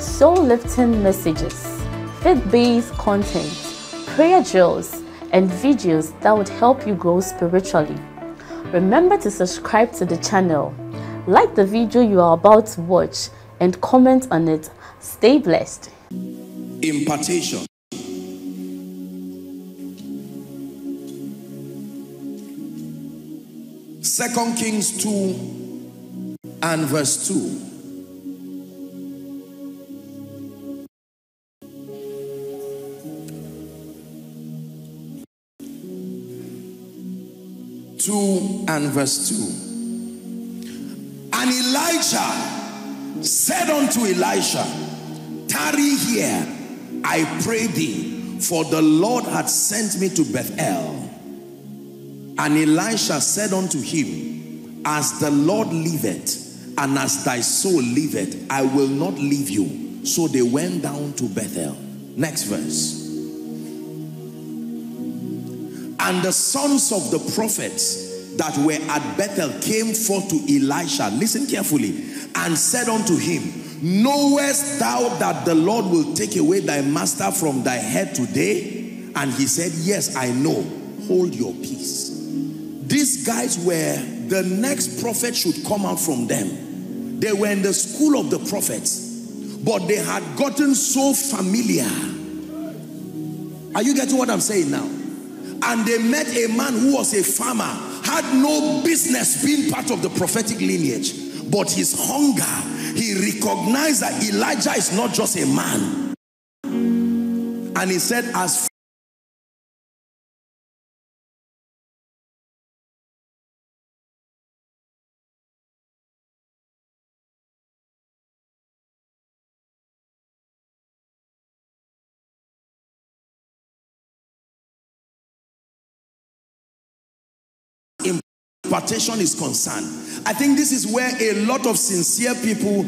soul-lifting messages, faith-based content, prayer drills, and videos that would help you grow spiritually. Remember to subscribe to the channel, like the video you are about to watch, and comment on it. Stay blessed. Impartation. Second Kings 2 and verse 2. Two and verse two. And Elijah said unto Elisha, Tarry here, I pray thee, for the Lord had sent me to Bethel. And Elisha said unto him, As the Lord liveth, and as thy soul liveth, I will not leave you. So they went down to Bethel. Next verse. And the sons of the prophets that were at Bethel came forth to Elisha, listen carefully, and said unto him, Knowest thou that the Lord will take away thy master from thy head today? And he said, Yes, I know. Hold your peace. These guys were the next prophet should come out from them. They were in the school of the prophets, but they had gotten so familiar. Are you getting what I'm saying now? And they met a man who was a farmer, had no business being part of the prophetic lineage, but his hunger, he recognized that Elijah is not just a man. And he said, as impartation is concerned. I think this is where a lot of sincere people,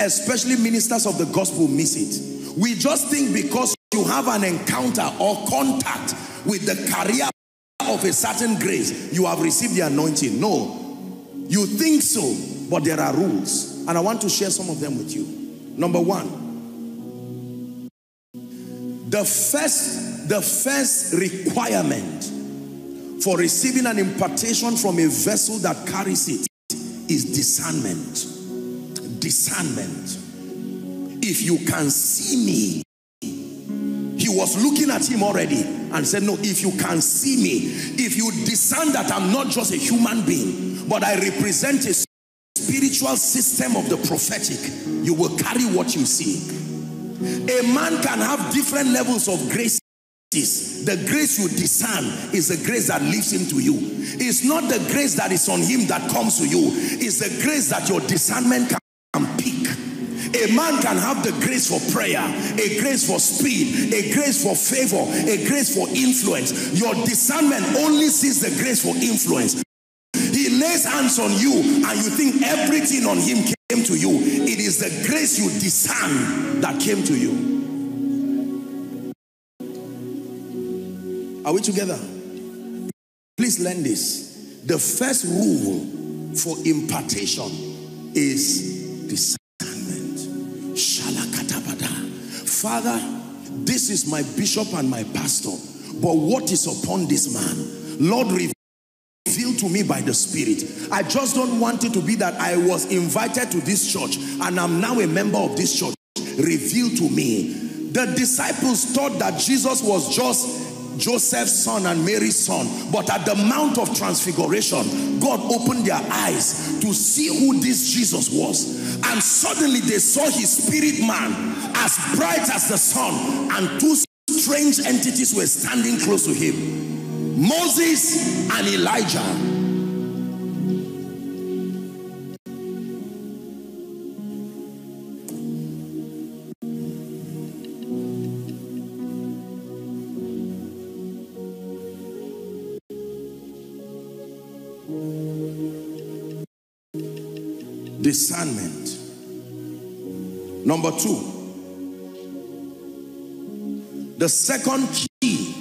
especially ministers of the gospel, miss it. We just think because you have an encounter or contact with the career of a certain grace, you have received the anointing. No. You think so, but there are rules. And I want to share some of them with you. Number one, the first, the first requirement for receiving an impartation from a vessel that carries it is discernment. Discernment. If you can see me, he was looking at him already and said, no, if you can see me, if you discern that I'm not just a human being, but I represent a spiritual system of the prophetic, you will carry what you see. A man can have different levels of grace the grace you discern is the grace that lives him to you. It's not the grace that is on him that comes to you. It's the grace that your discernment can pick. A man can have the grace for prayer, a grace for speed, a grace for favor, a grace for influence. Your discernment only sees the grace for influence. He lays hands on you and you think everything on him came to you. It is the grace you discern that came to you. Are we together? Please learn this. The first rule for impartation is discernment. Father, this is my bishop and my pastor, but what is upon this man? Lord, reveal to me by the Spirit. I just don't want it to be that I was invited to this church and I'm now a member of this church. Reveal to me. The disciples thought that Jesus was just Joseph's son and Mary's son. But at the Mount of Transfiguration, God opened their eyes to see who this Jesus was. And suddenly they saw his spirit man as bright as the sun and two strange entities were standing close to him. Moses and Elijah. Discernment. Number two, the second key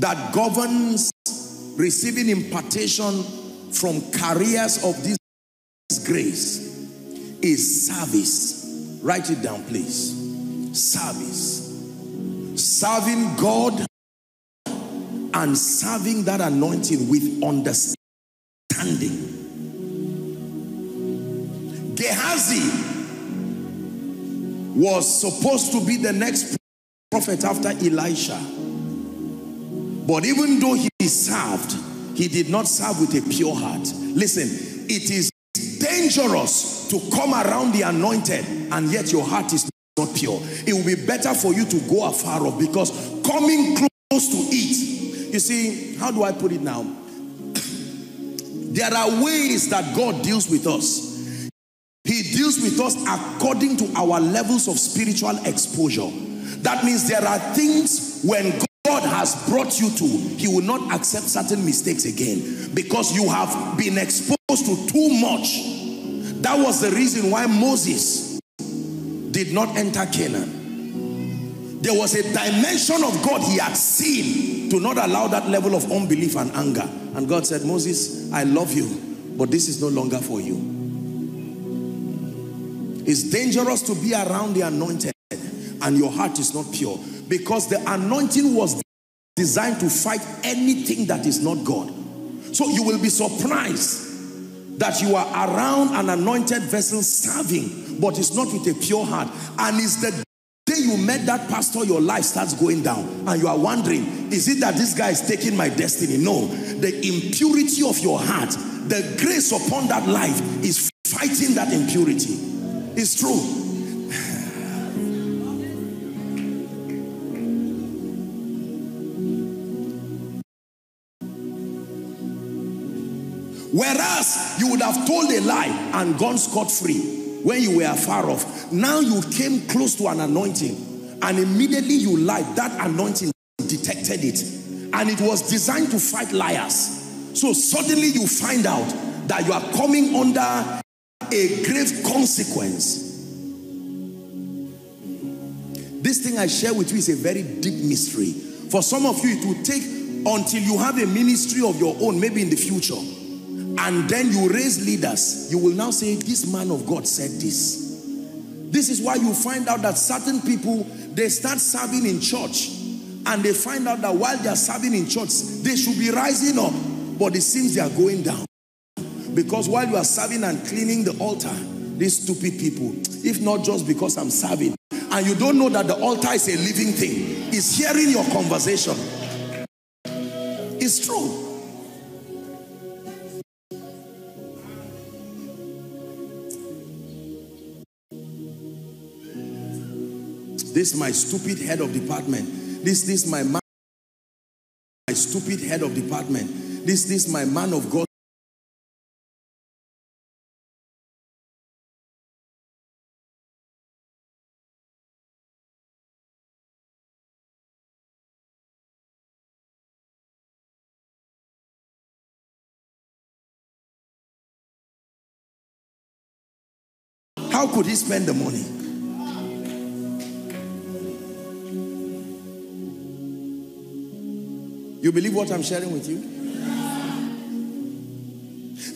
that governs receiving impartation from carriers of this grace is service. Write it down, please. Service. Serving God and serving that anointing with understanding. Gehazi was supposed to be the next prophet after Elisha. But even though he served, he did not serve with a pure heart. Listen, it is dangerous to come around the anointed and yet your heart is not pure. It will be better for you to go afar off because coming close to it, you see, how do I put it now? there are ways that God deals with us. He deals with us according to our levels of spiritual exposure. That means there are things when God has brought you to, he will not accept certain mistakes again because you have been exposed to too much. That was the reason why Moses did not enter Canaan. There was a dimension of God he had seen to not allow that level of unbelief and anger. And God said, Moses, I love you, but this is no longer for you. It's dangerous to be around the anointed and your heart is not pure because the anointing was designed to fight anything that is not God. So you will be surprised that you are around an anointed vessel serving, but it's not with a pure heart. And it's the day you met that pastor, your life starts going down. And you are wondering, is it that this guy is taking my destiny? No. The impurity of your heart, the grace upon that life is fighting that impurity. It's true. Whereas you would have told a lie and gone scot-free when you were far off. Now you came close to an anointing and immediately you lied. That anointing detected it. And it was designed to fight liars. So suddenly you find out that you are coming under a grave consequence. This thing I share with you is a very deep mystery. For some of you, it will take until you have a ministry of your own, maybe in the future and then you raise leaders, you will now say, this man of God said this. This is why you find out that certain people, they start serving in church and they find out that while they are serving in church, they should be rising up, but it seems they are going down. Because while you are serving and cleaning the altar, these stupid people, if not just because I'm serving, and you don't know that the altar is a living thing, is hearing your conversation. It's true. This my stupid head of department. This this my man, my stupid head of department. This this my man of God. Could he spend the money? You believe what I'm sharing with you?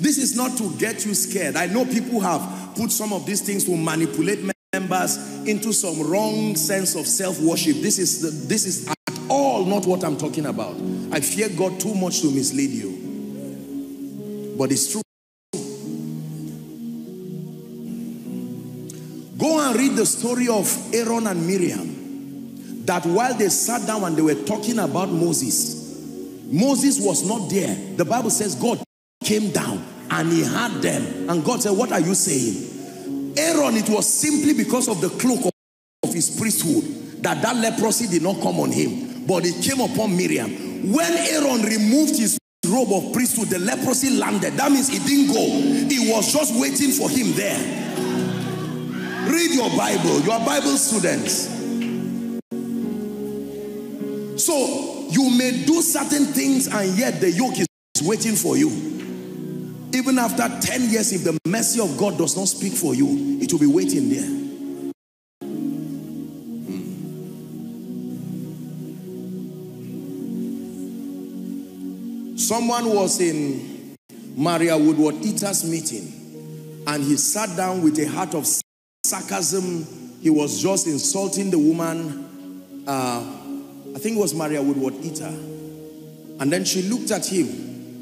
This is not to get you scared. I know people have put some of these things to manipulate members into some wrong sense of self-worship. This is the, this is at all not what I'm talking about. I fear God too much to mislead you. But it's true. The story of Aaron and Miriam. That while they sat down and they were talking about Moses, Moses was not there. The Bible says God came down and he had them. And God said, what are you saying? Aaron, it was simply because of the cloak of his priesthood that that leprosy did not come on him. But it came upon Miriam. When Aaron removed his robe of priesthood, the leprosy landed. That means it didn't go. It was just waiting for him there. Read your Bible. You are Bible students. So you may do certain things and yet the yoke is waiting for you. Even after 10 years, if the mercy of God does not speak for you, it will be waiting there. Hmm. Someone was in Maria Woodworth Etter's meeting and he sat down with a heart of sarcasm. He was just insulting the woman. Uh, I think it was Maria Woodworth Etter. And then she looked at him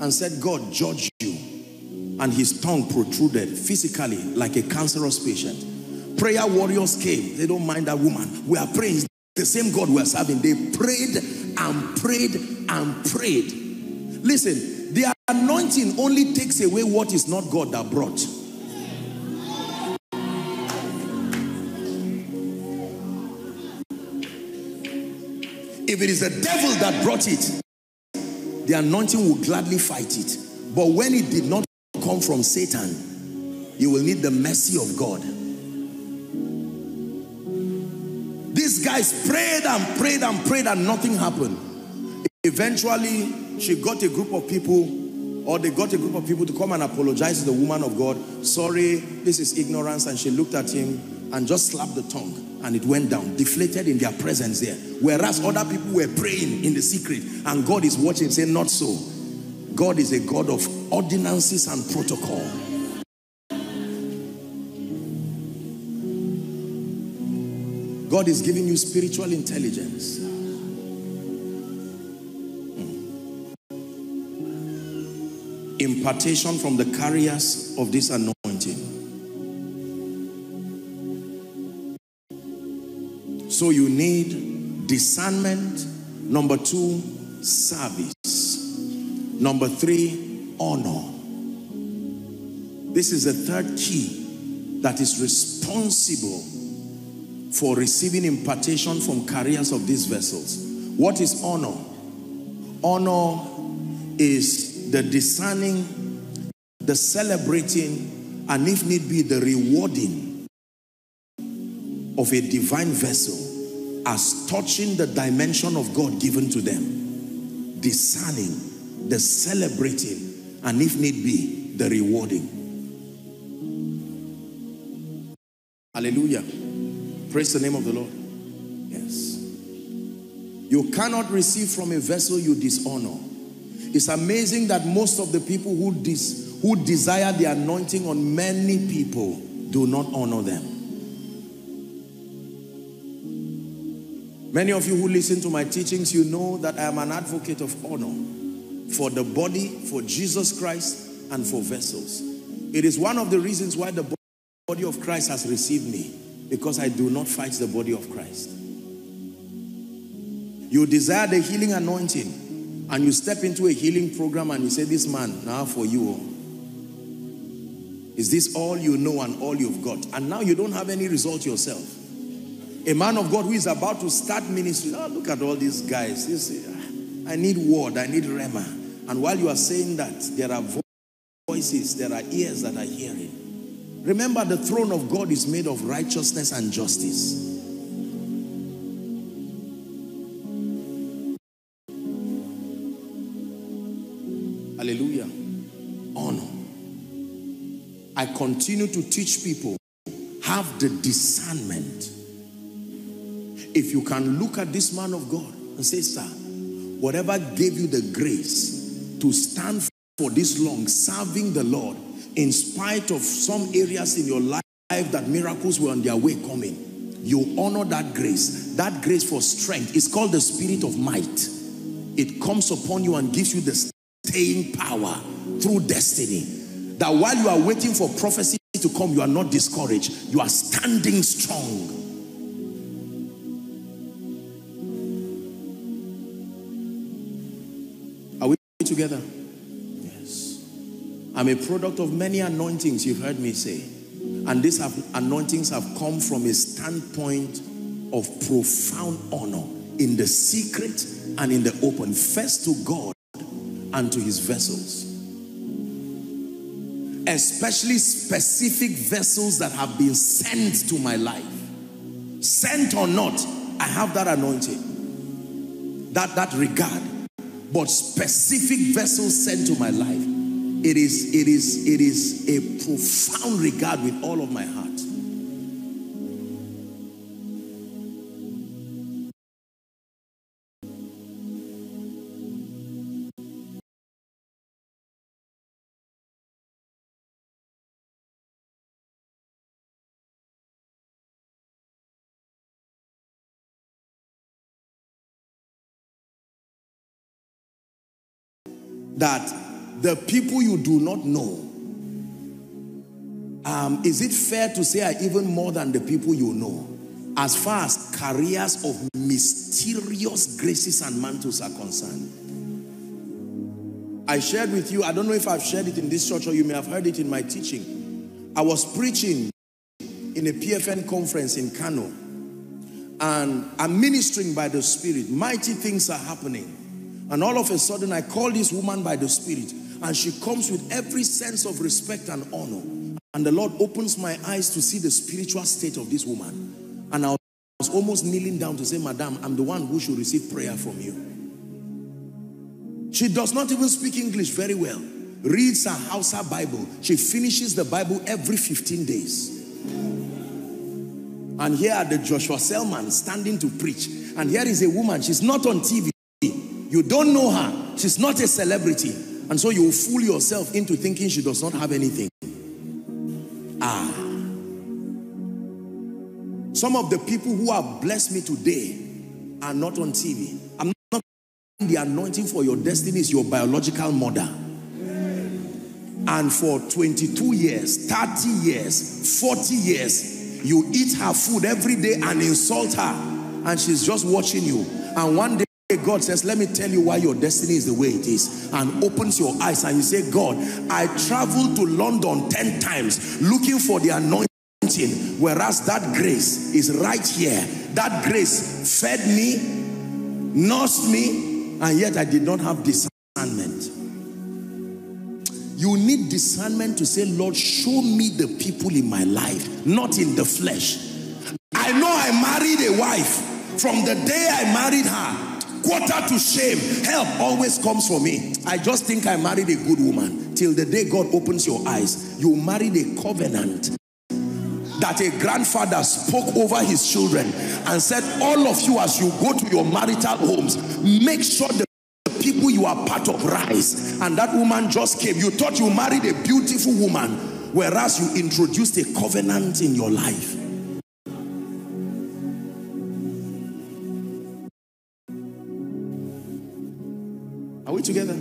and said, God, judge you. And his tongue protruded physically like a cancerous patient. Prayer warriors came. They don't mind that woman. We are praying. The same God we are serving. They prayed and prayed and prayed. Listen, the anointing only takes away what is not God that brought. If it is the devil that brought it, the anointing will gladly fight it. But when it did not come from Satan, you will need the mercy of God. These guys prayed and prayed and prayed and nothing happened. Eventually, she got a group of people or they got a group of people to come and apologize to the woman of God. Sorry, this is ignorance. And she looked at him and just slapped the tongue and it went down, deflated in their presence there. Whereas other people were praying in the secret and God is watching, saying, Not so. God is a God of ordinances and protocol. God is giving you spiritual intelligence. Hmm. Impartation from the carriers of this anointing. So you need discernment. Number two, service. Number three, honor. This is the third key that is responsible for receiving impartation from carriers of these vessels. What is honor? Honor is the discerning, the celebrating, and if need be, the rewarding of a divine vessel as touching the dimension of God given to them, discerning, the celebrating, and if need be, the rewarding. Hallelujah. Praise the name of the Lord. Yes. You cannot receive from a vessel you dishonor. It's amazing that most of the people who, dis, who desire the anointing on many people do not honor them. Many of you who listen to my teachings, you know that I am an advocate of honor for the body, for Jesus Christ, and for vessels. It is one of the reasons why the body of Christ has received me, because I do not fight the body of Christ. You desire the healing anointing, and you step into a healing program and you say, This man, now for you. Oh. Is this all you know and all you've got? And now you don't have any result yourself. A man of God who is about to start ministry. Oh, look at all these guys. This, ah, I need word, I need rhema. And while you are saying that, there are voices, there are ears that are hearing. Remember, the throne of God is made of righteousness and justice. Hallelujah. Honor. I continue to teach people have the discernment if you can look at this man of God and say, sir, whatever gave you the grace to stand for this long, serving the Lord, in spite of some areas in your life that miracles were on their way coming, you honor that grace. That grace for strength is called the spirit of might. It comes upon you and gives you the staying power through destiny. That while you are waiting for prophecy to come, you are not discouraged. You are standing strong. Together? Yes. I'm a product of many anointings you've heard me say. And these have, anointings have come from a standpoint of profound honor in the secret and in the open. First to God and to his vessels. Especially specific vessels that have been sent to my life. Sent or not, I have that anointing. That, that regard but specific vessels sent to my life. It is, it is, it is a profound regard with all of my heart. That the people you do not know, um, is it fair to say are even more than the people you know? As far as careers of mysterious graces and mantles are concerned. I shared with you, I don't know if I've shared it in this church or you may have heard it in my teaching. I was preaching in a PFN conference in Kano and I'm ministering by the Spirit. Mighty things are happening. And all of a sudden, I call this woman by the Spirit, and she comes with every sense of respect and honor. And the Lord opens my eyes to see the spiritual state of this woman. And I was almost kneeling down to say, Madam, I'm the one who should receive prayer from you. She does not even speak English very well. Reads her Hausa Bible. She finishes the Bible every 15 days. And here are the Joshua Selman standing to preach. And here is a woman, she's not on TV. You don't know her. She's not a celebrity. And so you fool yourself into thinking she does not have anything. Ah. Some of the people who have blessed me today are not on TV. I'm not the anointing for your destiny is your biological mother. And for 22 years, 30 years, 40 years, you eat her food every day and insult her. And she's just watching you. And one day God says, let me tell you why your destiny is the way it is and opens your eyes and you say, God, I traveled to London 10 times looking for the anointing whereas that grace is right here. That grace fed me, nursed me, and yet I did not have discernment. You need discernment to say, Lord, show me the people in my life, not in the flesh. I know I married a wife. From the day I married her, quarter to shame. Help always comes for me. I just think I married a good woman. Till the day God opens your eyes, you married a covenant that a grandfather spoke over his children and said, all of you as you go to your marital homes, make sure the people you are part of rise. And that woman just came. You thought you married a beautiful woman, whereas you introduced a covenant in your life. Together?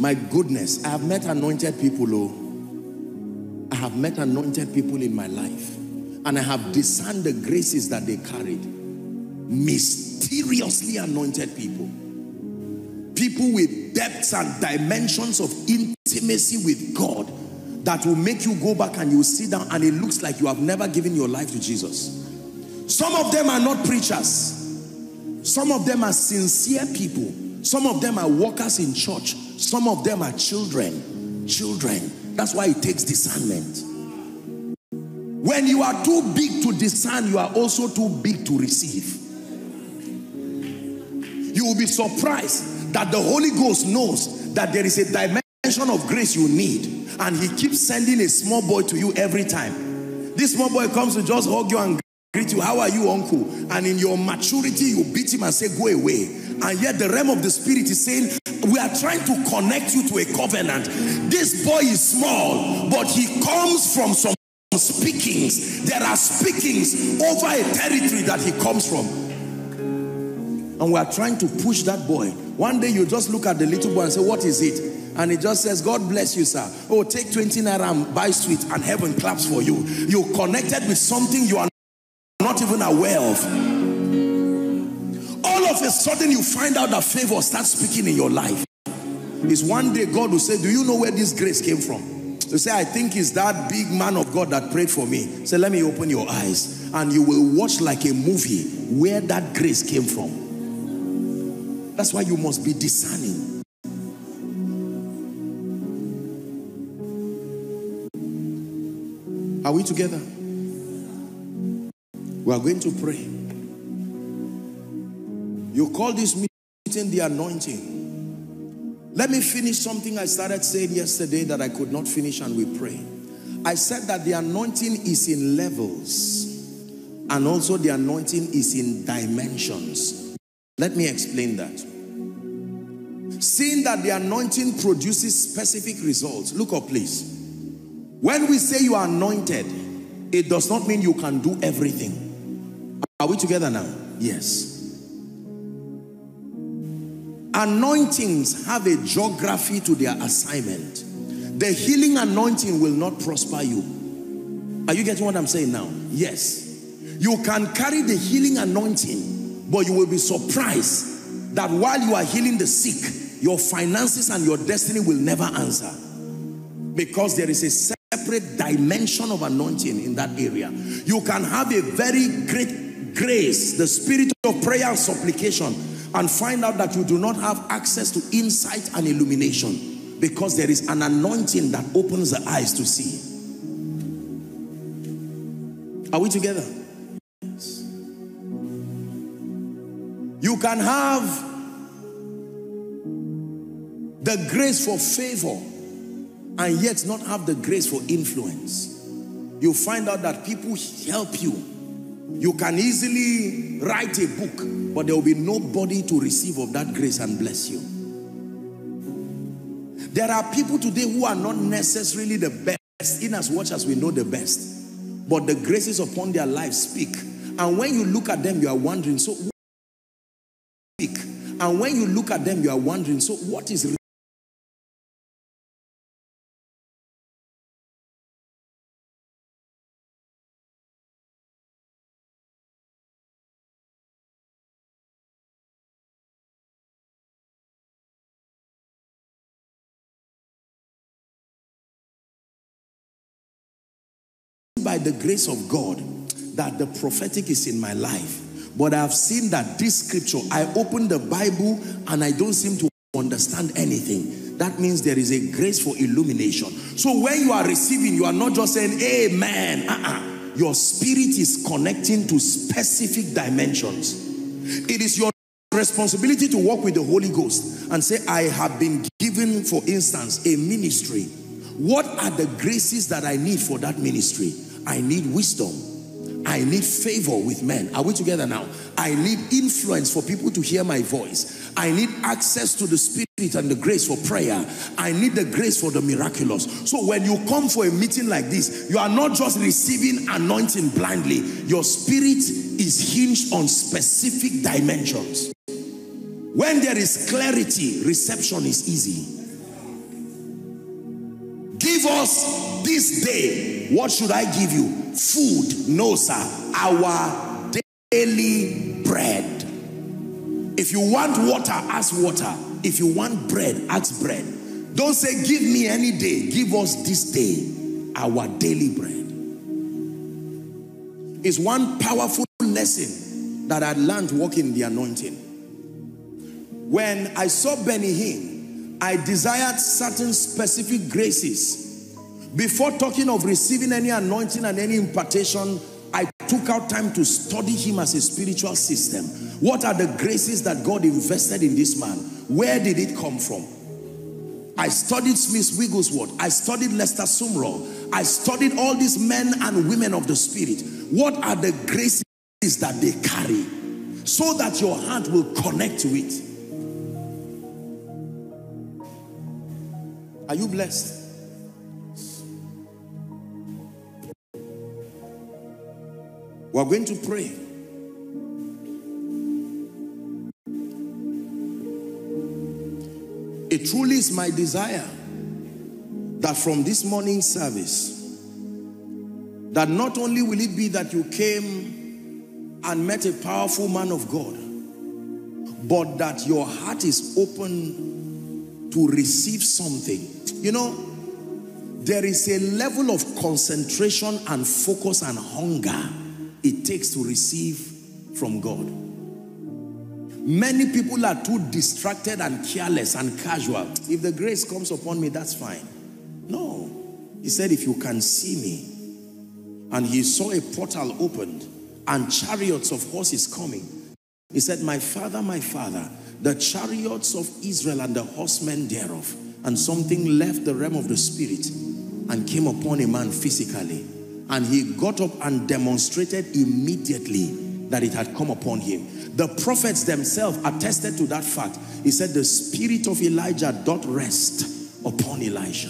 My goodness, I have met anointed people, oh. I have met anointed people in my life. And I have discerned the graces that they carried. Mysteriously anointed people. People with depths and dimensions of intimacy with God that will make you go back and you sit down and it looks like you have never given your life to Jesus. Some of them are not preachers. Some of them are sincere people. Some of them are workers in church. Some of them are children. Children. That's why it takes discernment. When you are too big to discern, you are also too big to receive. You will be surprised that the Holy Ghost knows that there is a dimension of grace you need. And he keeps sending a small boy to you every time. This small boy comes to just hug you and greet you, how are you uncle? And in your maturity, you beat him and say, go away. And yet the realm of the spirit is saying, we are trying to connect you to a covenant. This boy is small, but he comes from some speakings. There are speakings over a territory that he comes from. And we are trying to push that boy. One day you just look at the little boy and say, what is it? And it just says, God bless you, sir. Oh, take 20 naira and buy sweet and heaven claps for you. You connected with something you are not even aware of. All of a sudden you find out that favor starts speaking in your life. Is one day God will say, do you know where this grace came from? You say, I think it's that big man of God that prayed for me. Say, let me open your eyes. And you will watch like a movie where that grace came from. That's why you must be discerning. Are we together? We are going to pray. You call this meeting the anointing. Let me finish something I started saying yesterday that I could not finish and we pray. I said that the anointing is in levels and also the anointing is in dimensions. Let me explain that. Seeing that the anointing produces specific results. Look up, please. When we say you are anointed, it does not mean you can do everything. Are we together now? Yes. Anointings have a geography to their assignment. The healing anointing will not prosper you. Are you getting what I'm saying now? Yes. You can carry the healing anointing, but you will be surprised that while you are healing the sick, your finances and your destiny will never answer. Because there is a separate dimension of anointing in that area. You can have a very great grace, the spirit of prayer and supplication, and find out that you do not have access to insight and illumination because there is an anointing that opens the eyes to see. Are we together? Yes. You can have the grace for favor and yet not have the grace for influence. You find out that people help you. You can easily write a book, but there will be nobody to receive of that grace and bless you. There are people today who are not necessarily the best, in as much as we know the best, but the graces upon their lives speak. And when you look at them, you are wondering, so speak. And when you look at them, you are wondering, so what is by the grace of God that the prophetic is in my life. But I've seen that this scripture, I open the Bible and I don't seem to understand anything. That means there is a grace for illumination. So when you are receiving, you are not just saying, Amen. Uh -uh. Your spirit is connecting to specific dimensions. It is your responsibility to work with the Holy Ghost and say, I have been given, for instance, a ministry. What are the graces that I need for that ministry? I need wisdom. I need favor with men. Are we together now? I need influence for people to hear my voice. I need access to the spirit and the grace for prayer. I need the grace for the miraculous. So when you come for a meeting like this, you are not just receiving anointing blindly. Your spirit is hinged on specific dimensions. When there is clarity, reception is easy. Give us this day, what should I give you? Food, no sir, our daily bread. If you want water, ask water. If you want bread, ask bread. Don't say, give me any day. Give us this day, our daily bread. It's one powerful lesson that I learned walking the anointing. When I saw Benny Hinn, I desired certain specific graces. Before talking of receiving any anointing and any impartation, I took out time to study him as a spiritual system. What are the graces that God invested in this man? Where did it come from? I studied Smith Wigglesworth. I studied Lester Sumrall. I studied all these men and women of the spirit. What are the graces that they carry? So that your heart will connect to it. Are you blessed? We're going to pray. It truly is my desire that from this morning service, that not only will it be that you came and met a powerful man of God, but that your heart is open to receive something you know, there is a level of concentration and focus and hunger it takes to receive from God. Many people are too distracted and careless and casual. If the grace comes upon me, that's fine. No. He said, if you can see me. And he saw a portal opened and chariots of horses coming. He said, my father, my father, the chariots of Israel and the horsemen thereof. And something left the realm of the spirit and came upon a man physically. And he got up and demonstrated immediately that it had come upon him. The prophets themselves attested to that fact. He said, the spirit of Elijah doth rest upon Elisha.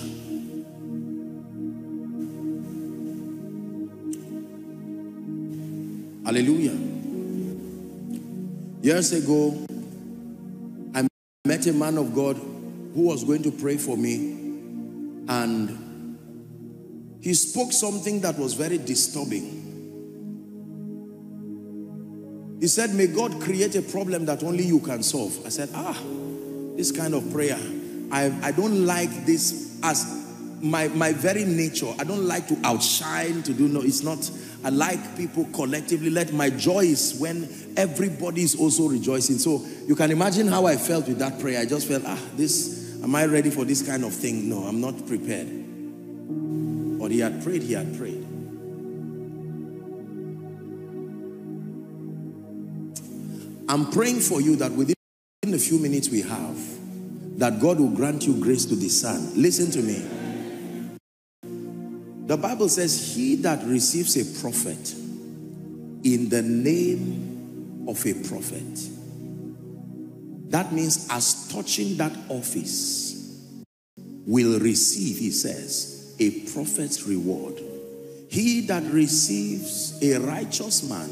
Hallelujah. Years ago, I met a man of God who was going to pray for me and he spoke something that was very disturbing. He said, may God create a problem that only you can solve. I said, ah, this kind of prayer, I, I don't like this as my, my very nature. I don't like to outshine, to do no, it's not, I like people collectively. Let my joy is when everybody is also rejoicing. So you can imagine how I felt with that prayer. I just felt, ah, this, am I ready for this kind of thing? No, I'm not prepared. But he had prayed, he had prayed. I'm praying for you that within the few minutes we have, that God will grant you grace to discern. Listen to me. The Bible says, he that receives a prophet in the name of a prophet. That means as touching that office will receive, he says, a prophet's reward. He that receives a righteous man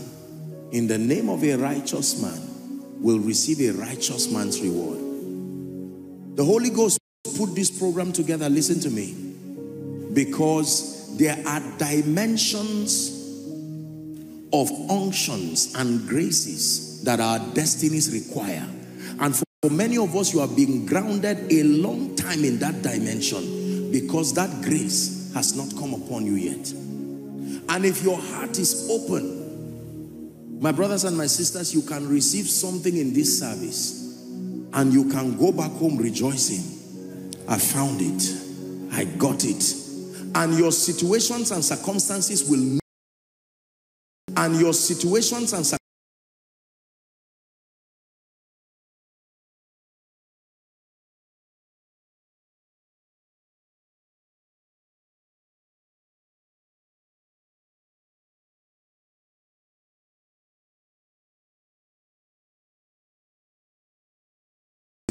in the name of a righteous man will receive a righteous man's reward. The Holy Ghost put this program together, listen to me, because there are dimensions of unctions and graces that our destinies require. And for many of us, you are being grounded a long time in that dimension because that grace has not come upon you yet. And if your heart is open, my brothers and my sisters, you can receive something in this service and you can go back home rejoicing. I found it. I got it and your situations and circumstances will and your situations and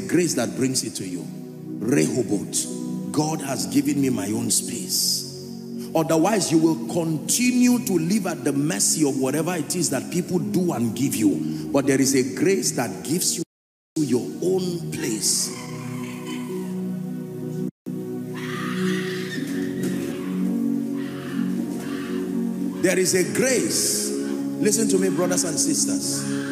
grace that brings it to you. Rehoboth. God has given me my own space. Otherwise, you will continue to live at the mercy of whatever it is that people do and give you. But there is a grace that gives you your own place. There is a grace. Listen to me, brothers and sisters.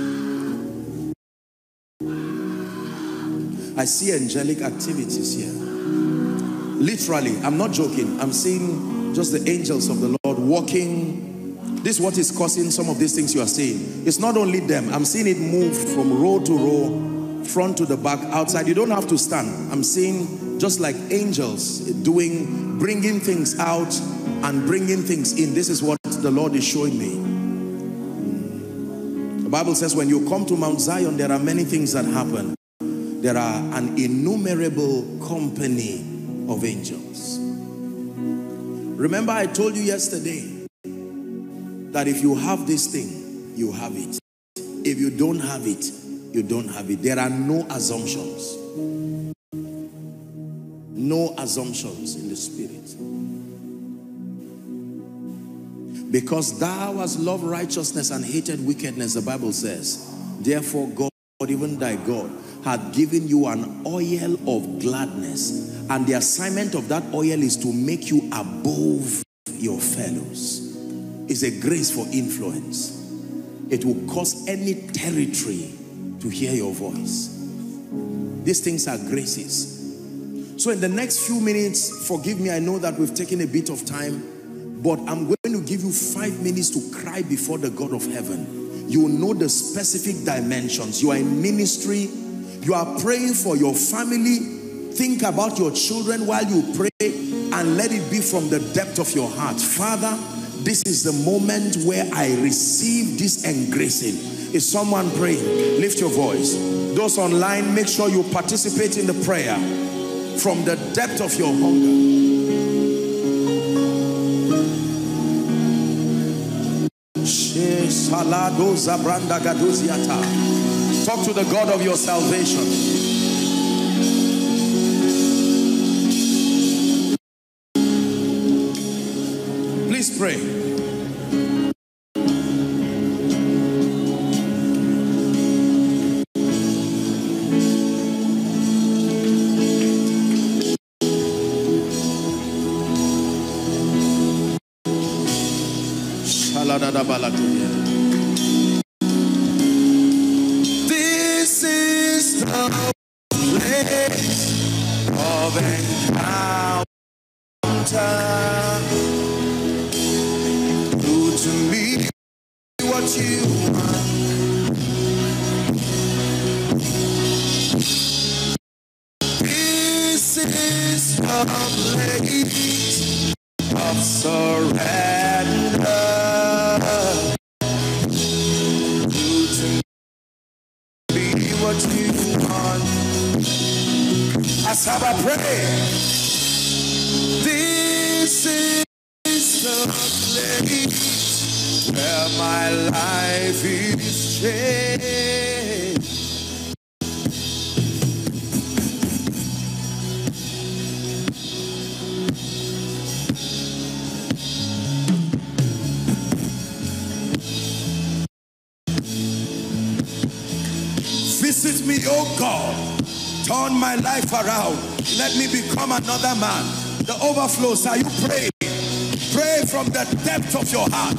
I see angelic activities here. Literally, I'm not joking. I'm seeing just the angels of the Lord walking. This is what is causing some of these things you are seeing. It's not only them. I'm seeing it move from row to row, front to the back, outside. You don't have to stand. I'm seeing just like angels doing, bringing things out and bringing things in. This is what the Lord is showing me. The Bible says when you come to Mount Zion, there are many things that happen. There are an innumerable company of angels. Remember I told you yesterday that if you have this thing, you have it. If you don't have it, you don't have it. There are no assumptions. No assumptions in the spirit. Because thou hast loved righteousness and hated wickedness, the Bible says, therefore God, even thy God, hath given you an oil of gladness and the assignment of that oil is to make you above your fellows. It's a grace for influence. It will cause any territory to hear your voice. These things are graces. So in the next few minutes, forgive me, I know that we've taken a bit of time, but I'm going to give you five minutes to cry before the God of heaven. You know the specific dimensions. You are in ministry. You are praying for your family Think about your children while you pray and let it be from the depth of your heart. Father, this is the moment where I receive this engracing. Is someone praying? Lift your voice. Those online, make sure you participate in the prayer from the depth of your hunger. Talk to the God of your salvation. Please pray. This oh God Turn my life around. Let me become another man. The overflows, are you praying? Pray from the depth of your heart.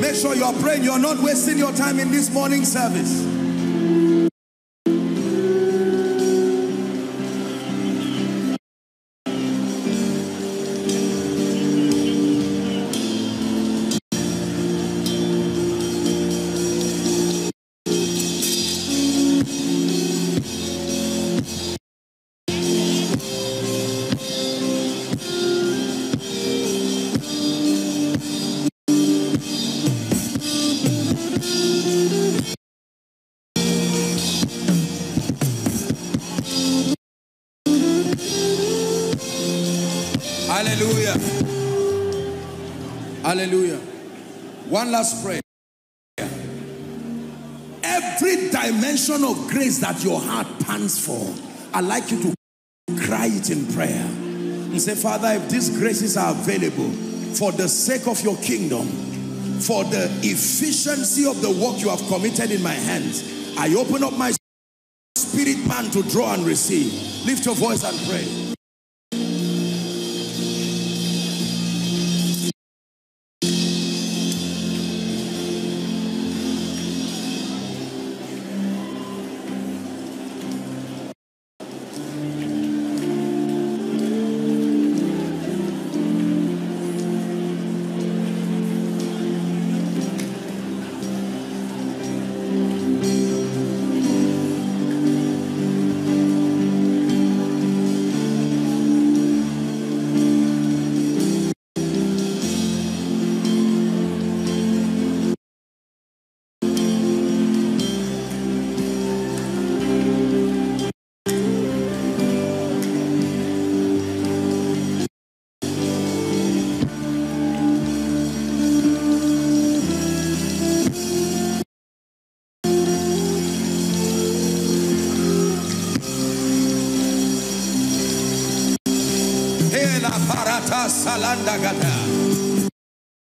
Make sure you're praying. You're not wasting your time in this morning service. One last prayer. Every dimension of grace that your heart pants for, I'd like you to cry it in prayer. And say, Father, if these graces are available, for the sake of your kingdom, for the efficiency of the work you have committed in my hands, I open up my spirit man to draw and receive. Lift your voice and pray.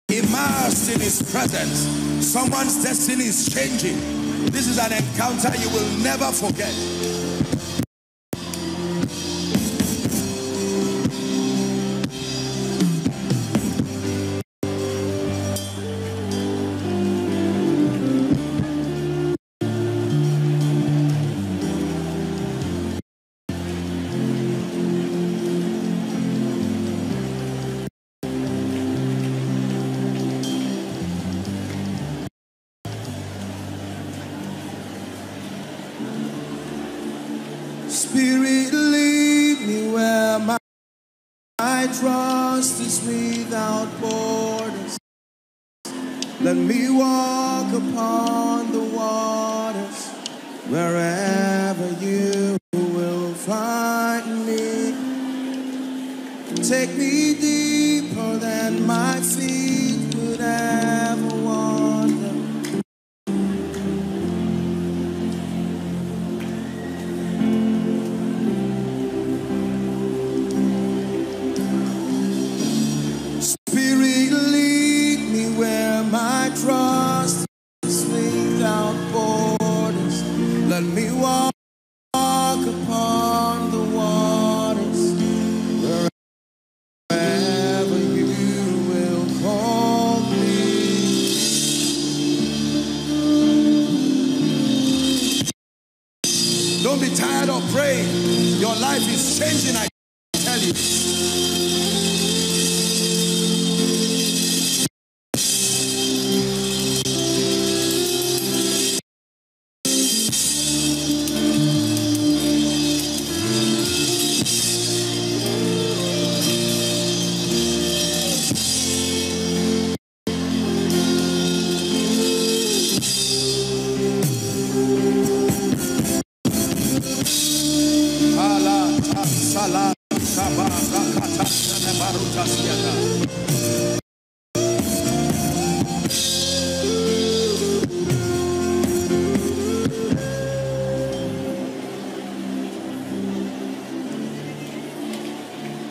Immersed in his presence. Someone's destiny is changing. This is an encounter you will never forget. My trust is without borders. Let me walk upon the waters wherever you will find me. Take me deep.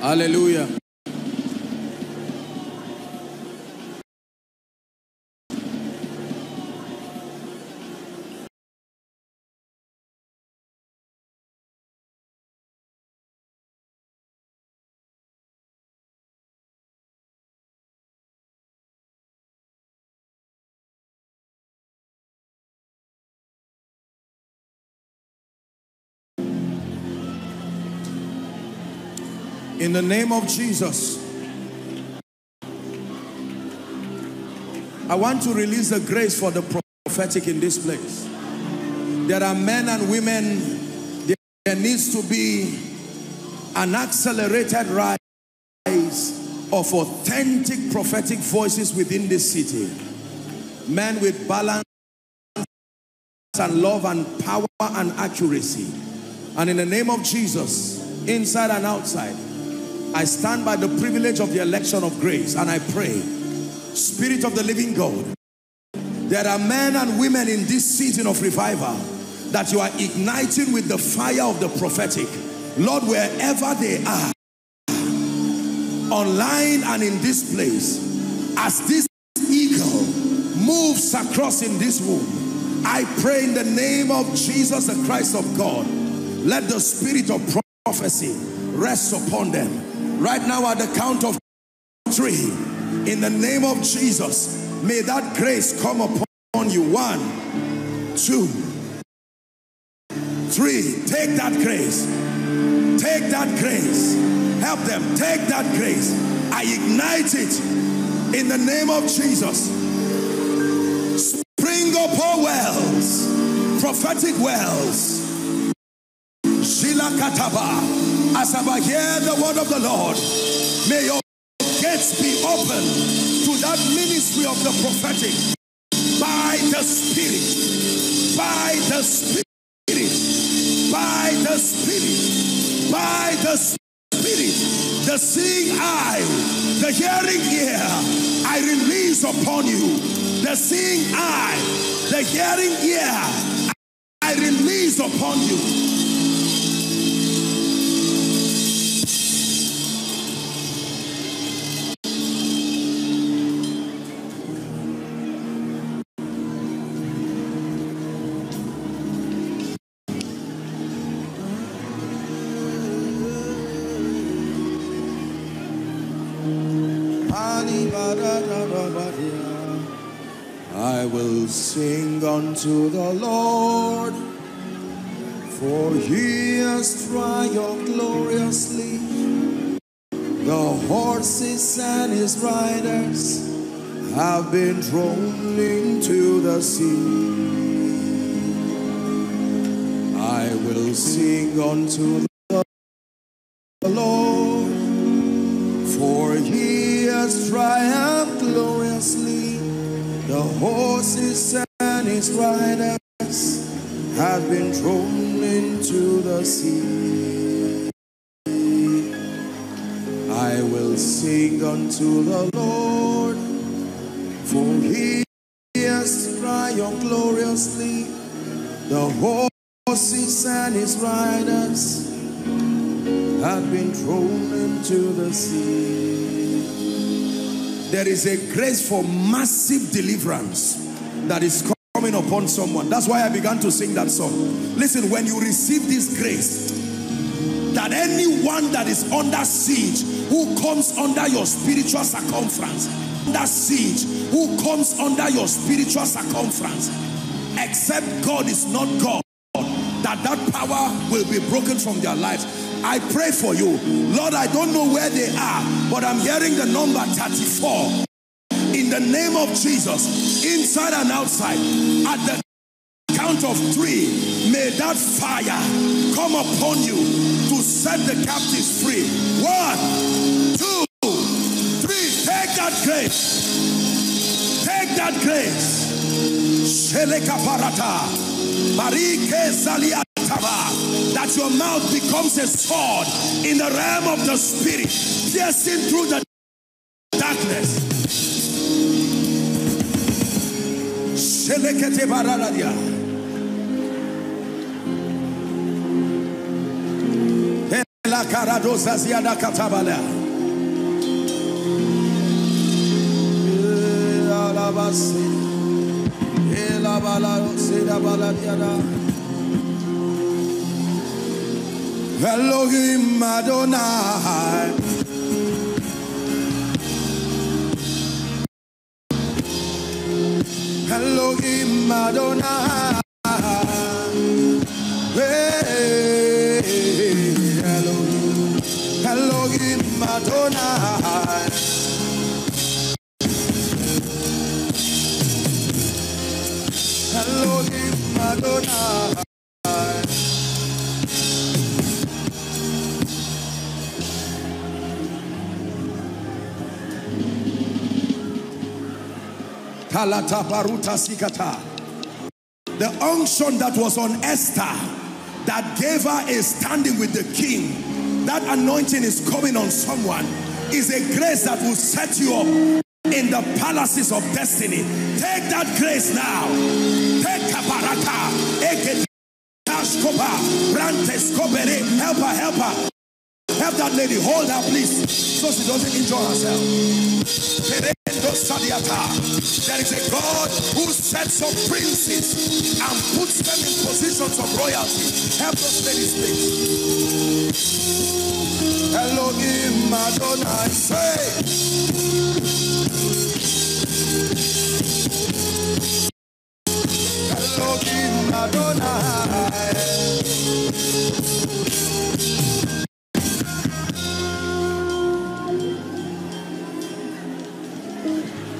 Hallelujah. In the name of Jesus, I want to release the grace for the prophetic in this place. There are men and women, there needs to be an accelerated rise of authentic prophetic voices within this city. Men with balance and love and power and accuracy. And in the name of Jesus, inside and outside, I stand by the privilege of the election of grace and I pray, Spirit of the living God, there are men and women in this season of revival that you are igniting with the fire of the prophetic. Lord, wherever they are, online and in this place, as this eagle moves across in this room, I pray in the name of Jesus, the Christ of God, let the spirit of prophecy rest upon them. Right now, at the count of three, in the name of Jesus, may that grace come upon you. One, two, three. Take that grace. Take that grace. Help them. Take that grace. I ignite it in the name of Jesus. Spring up wells, prophetic wells. Shila Kataba. As I hear the word of the Lord, may your gates be open to that ministry of the prophetic by the Spirit. By the Spirit. By the Spirit. By the Spirit. The seeing eye, the hearing ear, I release upon you. The seeing eye, the hearing ear, I release upon you. Sing unto the Lord, for he has triumphed gloriously. The horses and his riders have been thrown into the sea. I will sing unto the Lord, for he has triumphed gloriously. The horses his riders have been thrown into the sea. I will sing unto the Lord, for he has triumphed gloriously. The horses and his riders have been thrown into the sea. There is a grace for massive deliverance that is coming upon someone. That's why I began to sing that song. Listen, when you receive this grace, that anyone that is under siege, who comes under your spiritual circumference, under siege, who comes under your spiritual circumference, except God is not God, that that power will be broken from their lives. I pray for you. Lord, I don't know where they are, but I'm hearing the number 34. In the name of Jesus, inside and outside, at the count of three, may that fire come upon you to set the captives free. One, two, three. Take that grace. Take that grace. That your mouth becomes a sword in the realm of the spirit, piercing through the darkness. Shelekete bararadia. Ela karadosa ziada katabala. Alabasi. Ela seda baladiada. Elohim Adonai. Elohim Adonai. Elohim Adonai. The unction that was on Esther that gave her a standing with the king, that anointing is coming on someone, is a grace that will set you up in the palaces of destiny. Take that grace now. Take. Help her, help her. Help that lady. Hold her, please, so she doesn't injure herself. There is a God who sets up princes and puts them in positions of royalty. Help those ladies, please. Elohim Adonai, say. Elohim Adonai.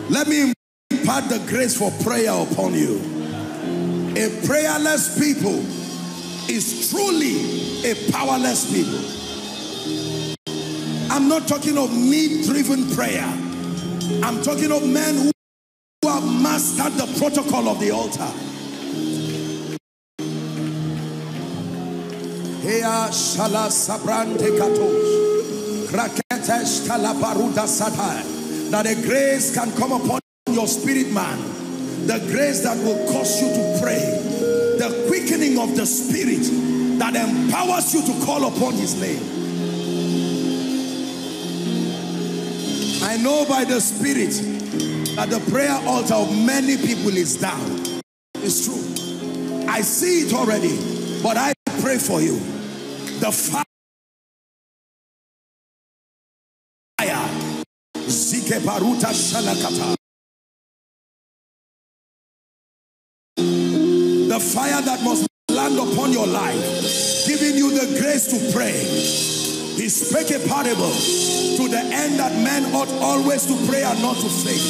Let me impart the grace for prayer upon you. A prayerless people is truly a powerless people. I'm not talking of need-driven prayer. I'm talking of men who have mastered the protocol of the altar. That a grace can come upon your spirit man. The grace that will cause you to pray. The quickening of the spirit that empowers you to call upon his name. I know by the spirit that the prayer altar of many people is down. It's true. I see it already, but I pray for you. The fire Zike Baruta Shalakata. The fire that must land upon your life, giving you the grace to pray. He spake a parable to the end that men ought always to pray and not to faint.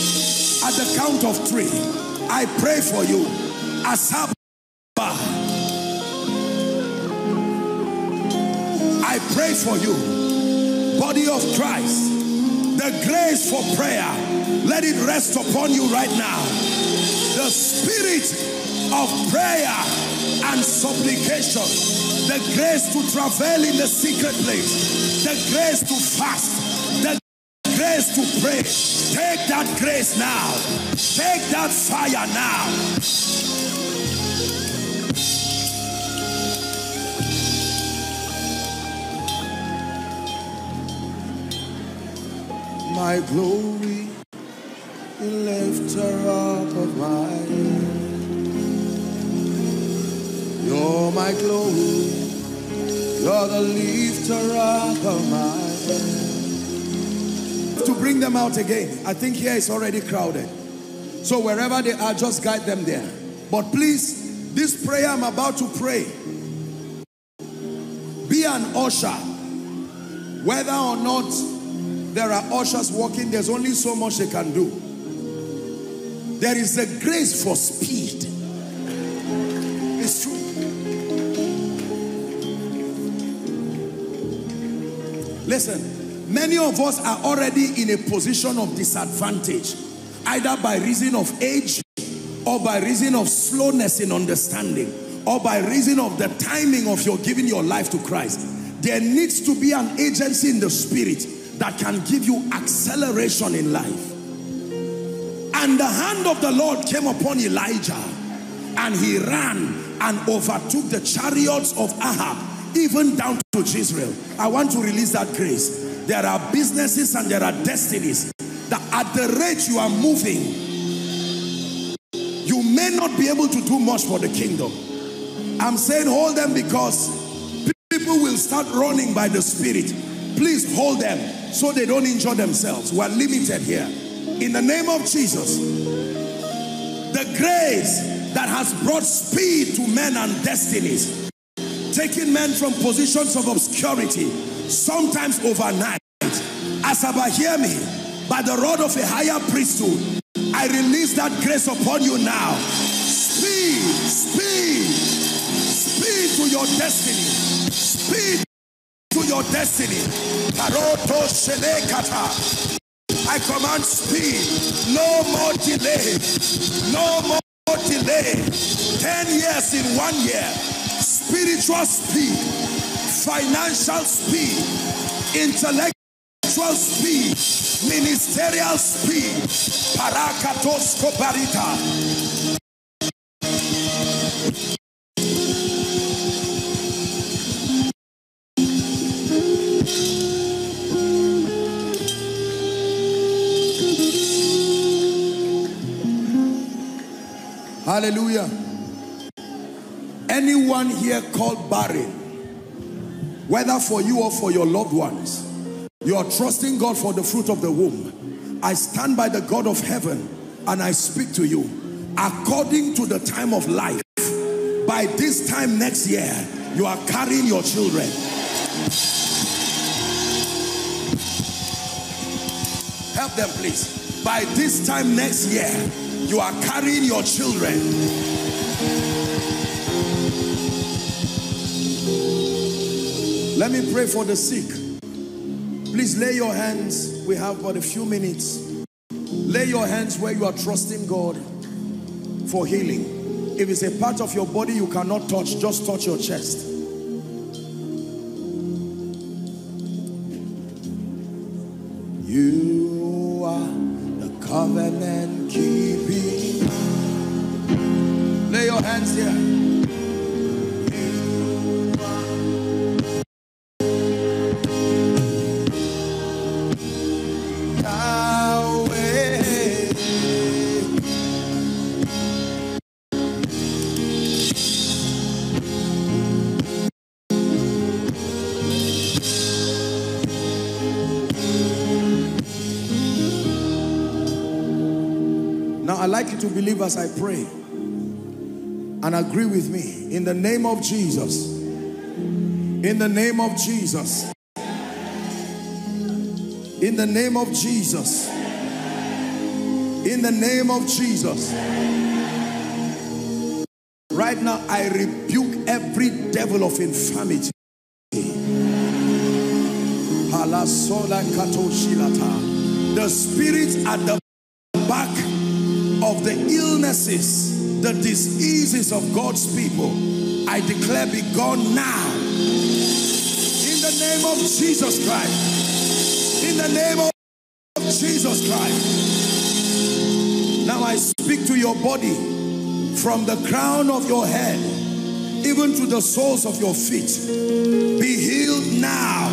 At the count of three, I pray for you. Asaba. I pray for you. Body of Christ. The grace for prayer. Let it rest upon you right now. The spirit of prayer and supplication, the grace to travel in the secret place, the grace to fast, the grace to pray. Take that grace now. Take that fire now. My glory, the lifter up of my. You're my glory. You're the lifter up of my. To bring them out again. I think here is already crowded. So wherever they are, just guide them there. But please, this prayer I'm about to pray, be an usher. Whether or not there are ushers walking, there's only so much they can do. There is a grace for speed. It's true. Listen, many of us are already in a position of disadvantage, either by reason of age or by reason of slowness in understanding or by reason of the timing of your giving your life to Christ. There needs to be an agency in the spirit that can give you acceleration in life. And the hand of the Lord came upon Elijah and he ran and overtook the chariots of Ahab even down to Israel. I want to release that grace. There are businesses and there are destinies that at the rate you are moving, you may not be able to do much for the kingdom. I'm saying hold them because people will start running by the Spirit. Please hold them so they don't injure themselves. We're limited here. In the name of Jesus, the grace that has brought speed to men and destinies taking men from positions of obscurity, sometimes overnight. Asaba, hear me. By the rod of a higher priesthood, I release that grace upon you now. Speed, speed, speed to your destiny. Speed to your destiny. I command speed. No more delay. No more delay. Ten years in one year spiritual speed, financial speed, intellectual speed, ministerial speed. Parakatos koparita. Hallelujah. Anyone here called barren, whether for you or for your loved ones, you are trusting God for the fruit of the womb. I stand by the God of heaven and I speak to you according to the time of life. By this time next year, you are carrying your children. Help them, please. By this time next year, you are carrying your children. Let me pray for the sick. Please lay your hands. We have but a few minutes. Lay your hands where you are trusting God for healing. If it's a part of your body you cannot touch, just touch your chest. To believe as I pray and agree with me in the name of Jesus. In the name of Jesus. In the name of Jesus. In the name of Jesus. Right now, I rebuke every devil of infirmity. The spirit at the back of the illnesses, the diseases of God's people, I declare be gone now. In the name of Jesus Christ. In the name of Jesus Christ. Now I speak to your body from the crown of your head even to the soles of your feet. Be healed now.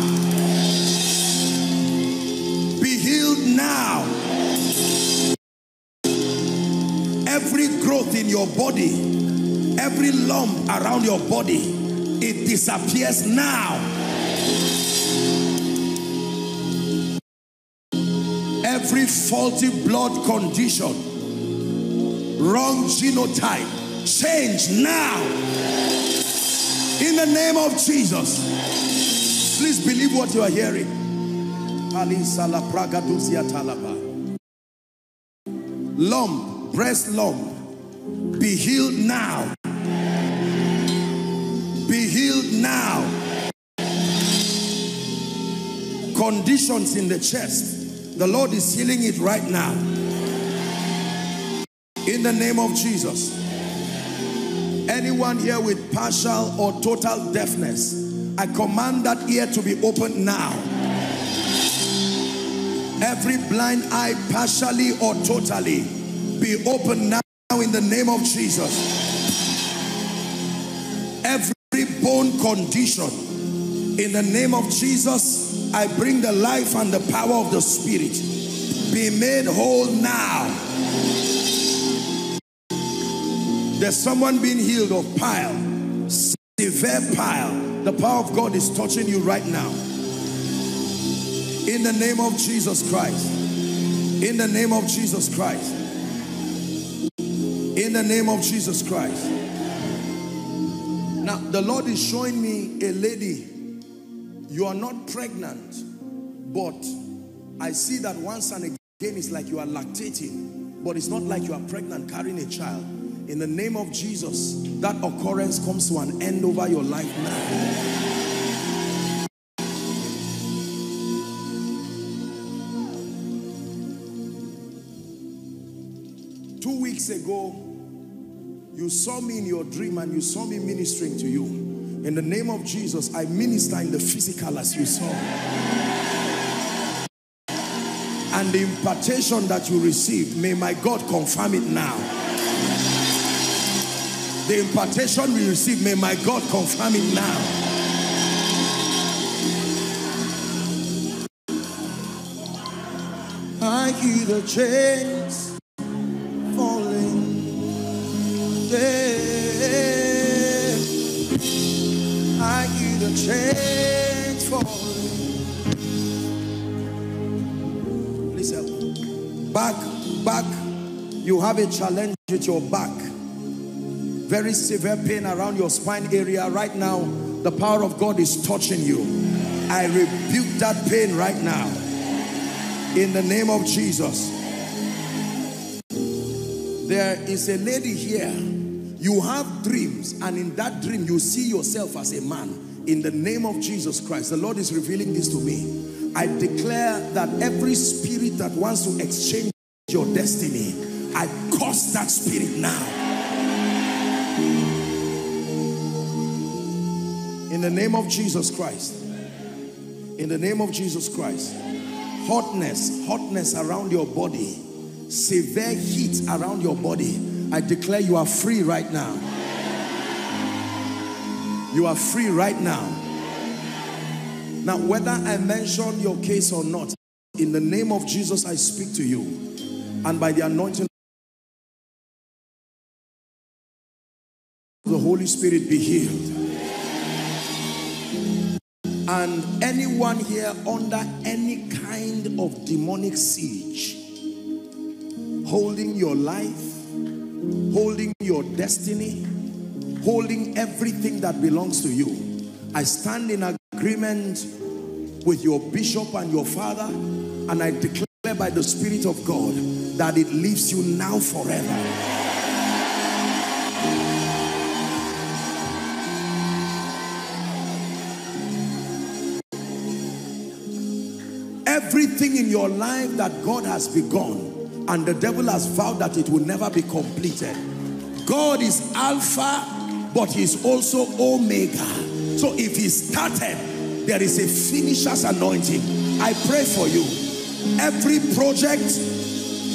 Be healed now in your body, every lump around your body, it disappears now. Every faulty blood condition, wrong genotype, change now. In the name of Jesus. Please believe what you are hearing. Lump breast lump be healed now. Be healed now. Conditions in the chest, the Lord is healing it right now. In the name of Jesus. Anyone here with partial or total deafness, I command that ear to be opened now. Every blind eye, partially or totally, be open now in the name of Jesus. Every bone condition, in the name of Jesus, I bring the life and the power of the Spirit. Be made whole now. There's someone being healed of pile, severe pile. The power of God is touching you right now. In the name of Jesus Christ. In the name of Jesus Christ. In the name of Jesus Christ. Now, the Lord is showing me a lady. You are not pregnant, but I see that once and again it's like you are lactating, but it's not like you are pregnant carrying a child. In the name of Jesus, that occurrence comes to an end over your life now. Weeks ago, you saw me in your dream and you saw me ministering to you. In the name of Jesus, I minister in the physical as you saw. And the impartation that you received, may my God confirm it now. The impartation we receive, may my God confirm it now. I hear the chains change for Listen, back, back, you have a challenge with your back. Very severe pain around your spine area right now. The power of God is touching you. I rebuke that pain right now. In the name of Jesus. There is a lady here. You have dreams, and in that dream, you see yourself as a man. In the name of Jesus Christ, the Lord is revealing this to me. I declare that every spirit that wants to exchange your destiny, I curse that spirit now. In the name of Jesus Christ. In the name of Jesus Christ. Hotness, hotness around your body severe heat around your body, I declare you are free right now. You are free right now. Now, whether I mention your case or not, in the name of Jesus, I speak to you. And by the anointing the Holy Spirit be healed. And anyone here under any kind of demonic siege, holding your life, holding your destiny, holding everything that belongs to you. I stand in agreement with your bishop and your father, and I declare by the Spirit of God that it leaves you now forever. everything in your life that God has begun and the devil has vowed that it will never be completed. God is Alpha, but he's also Omega. So if he started, there is a finisher's anointing. I pray for you. Every project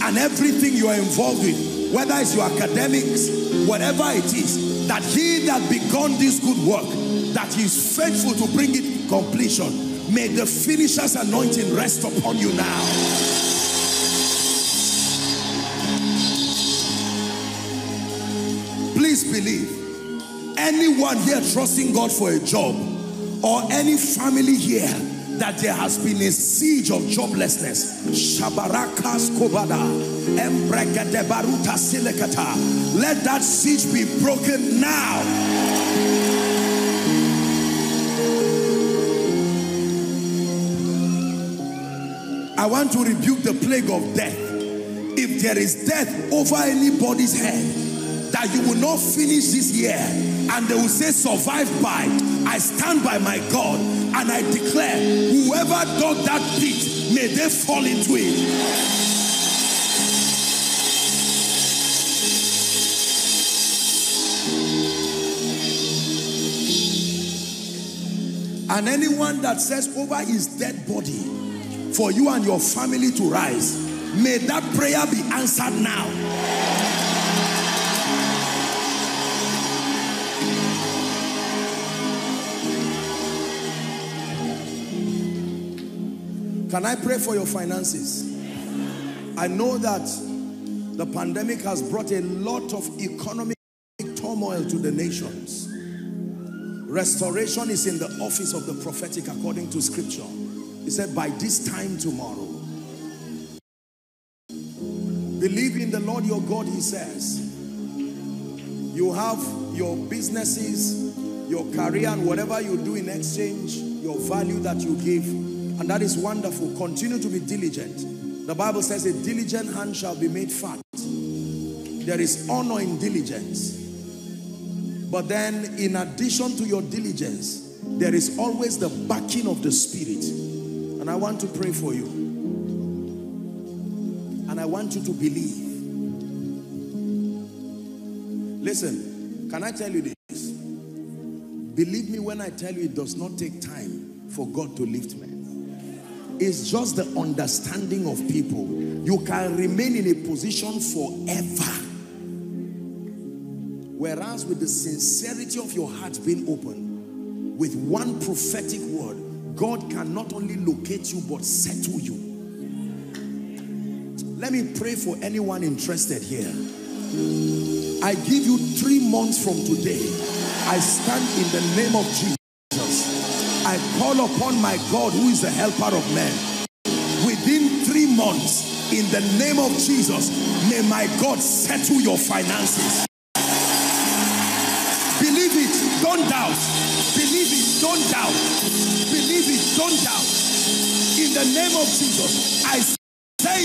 and everything you are involved with, whether it's your academics, whatever it is, that he that begun this good work, that he is faithful to bring it to completion. May the finisher's anointing rest upon you now. Please believe. Anyone here trusting God for a job or any family here that there has been a siege of joblessness. Shabarakas kobada. Let that siege be broken now. I want to rebuke the plague of death. If there is death over anybody's head, that you will not finish this year and they will say survived by I stand by my God and I declare whoever dug that pit may they fall into it And anyone that says over his dead body for you and your family to rise, may that prayer be answered now. Can I pray for your finances? I know that the pandemic has brought a lot of economic turmoil to the nations. Restoration is in the office of the prophetic according to scripture. He said, by this time tomorrow. Believe in the Lord your God, he says. You have your businesses, your career, and whatever you do in exchange, your value that you give and that is wonderful. Continue to be diligent. The Bible says a diligent hand shall be made fat. There is honor in diligence. But then in addition to your diligence, there is always the backing of the Spirit. And I want to pray for you. And I want you to believe. Listen, can I tell you this? Believe me when I tell you it does not take time for God to lift me. It's just the understanding of people. You can remain in a position forever. Whereas with the sincerity of your heart being open, with one prophetic word, God can not only locate you, but settle you. Let me pray for anyone interested here. I give you three months from today. I stand in the name of Jesus I call upon my God who is the helper of men. Within three months, in the name of Jesus, may my God settle your finances. Believe it, don't doubt. Believe it, don't doubt. Believe it, don't doubt. In the name of Jesus, I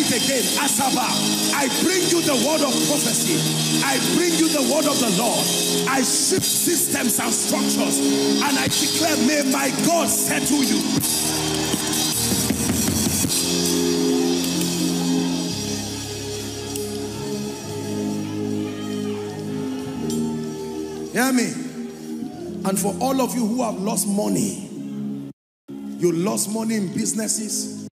say it again, Asaba, I bring you the word of prophecy. I bring you the word of the Lord. I shift systems and structures and I declare, may my God settle you. Hear me? And for all of you who have lost money, you lost money in businesses,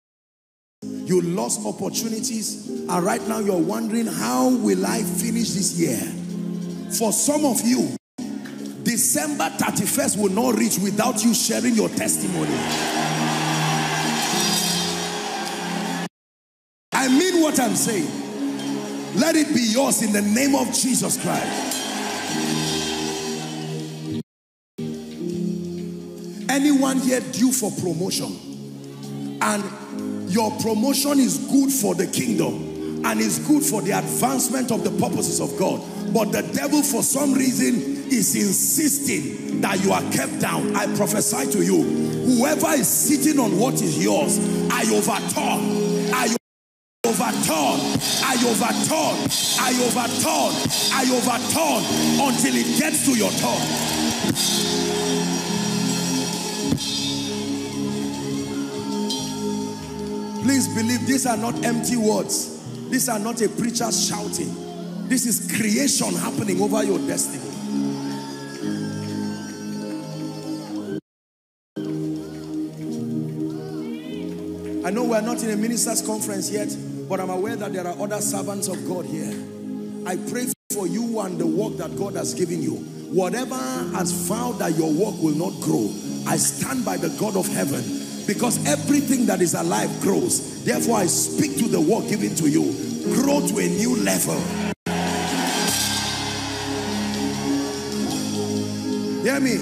you lost opportunities, and right now you're wondering, how will I finish this year? For some of you, December 31st will not reach without you sharing your testimony. I mean what I'm saying. Let it be yours in the name of Jesus Christ. Anyone here due for promotion and your promotion is good for the kingdom and is good for the advancement of the purposes of God. But the devil for some reason is insisting that you are kept down. I prophesy to you whoever is sitting on what is yours I overturn. I overturn. I overturn. I overturn. I overturn until it gets to your turn Please believe these are not empty words. These are not a preacher shouting. This is creation happening over your destiny. I know we're not in a minister's conference yet, but I'm aware that there are other servants of God here. I pray for you and the work that God has given you. Whatever has vowed that your work will not grow, I stand by the God of heaven because everything that is alive grows. Therefore, I speak to the work given to you. Grow to a new level. Hear me.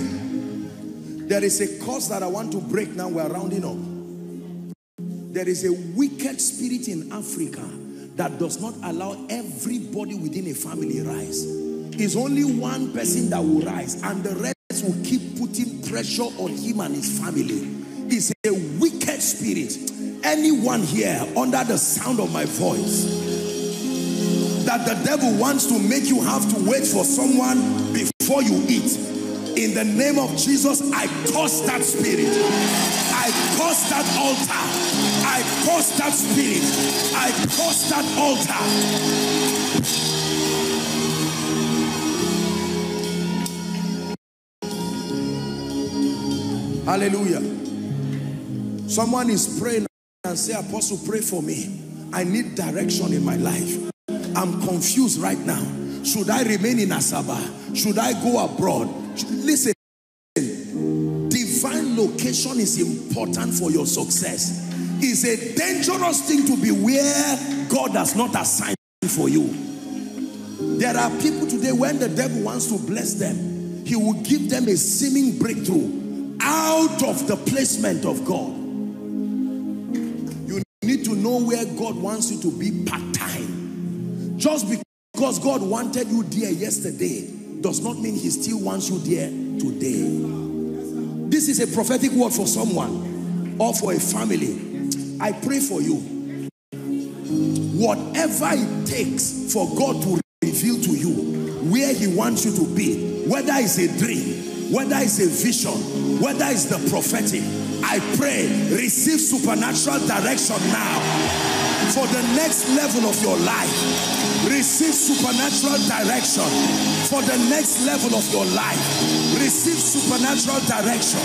There is a cause that I want to break now. We're rounding up. There is a wicked spirit in Africa that does not allow everybody within a family rise. It's only one person that will rise and the rest will keep putting pressure on him and his family spirit. Anyone here under the sound of my voice that the devil wants to make you have to wait for someone before you eat. In the name of Jesus, I curse that spirit. I curse that altar. I curse that spirit. I curse that altar. Hallelujah. Someone is praying and say, Apostle, pray for me. I need direction in my life. I'm confused right now. Should I remain in Asaba? Should I go abroad? Listen, divine location is important for your success. It's a dangerous thing to be where God has not assigned for you. There are people today, when the devil wants to bless them, he will give them a seeming breakthrough out of the placement of God where God wants you to be part-time. Just because God wanted you there yesterday does not mean he still wants you there today. This is a prophetic word for someone or for a family. I pray for you. Whatever it takes for God to reveal to you where he wants you to be, whether it's a dream, whether it's a vision, whether it's the prophetic, I pray, receive supernatural direction now for the next level of your life. Receive supernatural direction for the next level of your life. Receive supernatural direction.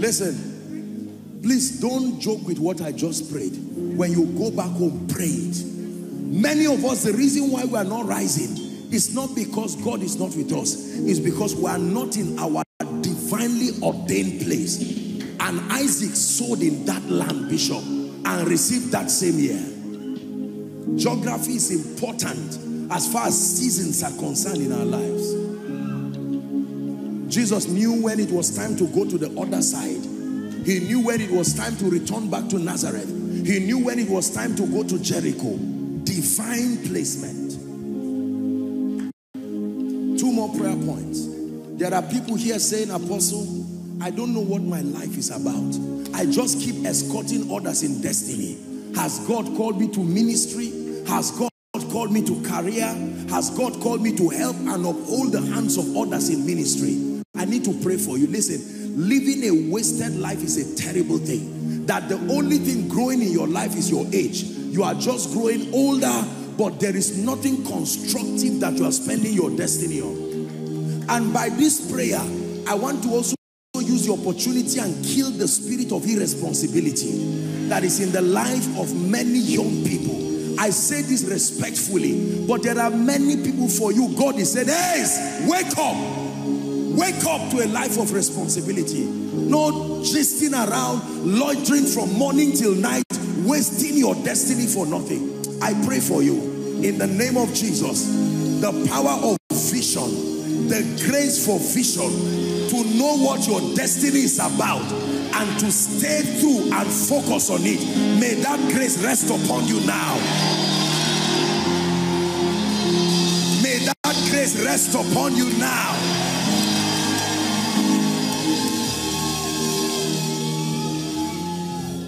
Listen, please don't joke with what I just prayed. When you go back home, pray it. Many of us, the reason why we are not rising it's not because God is not with us. It's because we are not in our divinely ordained place. And Isaac sowed in that land, Bishop, and received that same year. Geography is important. as far as seasons are concerned in our lives. Jesus knew when it was time to go to the other side. He knew when it was time to return back to Nazareth. He knew when it was time to go to Jericho. Divine placement. Prayer points. There are people here saying, Apostle, I don't know what my life is about. I just keep escorting others in destiny. Has God called me to ministry? Has God called me to career? Has God called me to help and uphold the hands of others in ministry? I need to pray for you. Listen, living a wasted life is a terrible thing. That the only thing growing in your life is your age. You are just growing older, but there is nothing constructive that you are spending your destiny on. And by this prayer, I want to also use the opportunity and kill the spirit of irresponsibility that is in the life of many young people. I say this respectfully, but there are many people for you. God is saying, hey, wake up. Wake up to a life of responsibility. No gisting around, loitering from morning till night, wasting your destiny for nothing. I pray for you in the name of Jesus. The power of vision, the grace for vision, to know what your destiny is about and to stay through and focus on it. May that grace rest upon you now. May that grace rest upon you now.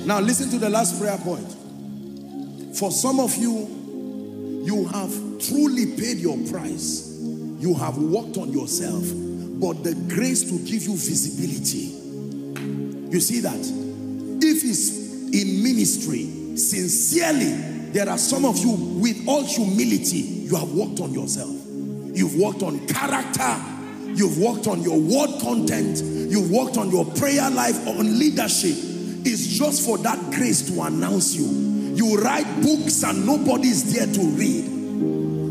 Now listen to the last prayer point. For some of you, you have truly paid your price. You have worked on yourself, but the grace to give you visibility you see that? If it's in ministry, sincerely, there are some of you with all humility, you have worked on yourself. You've worked on character. You've worked on your word content. You've worked on your prayer life, on leadership. It's just for that grace to announce you. You write books and nobody is there to read.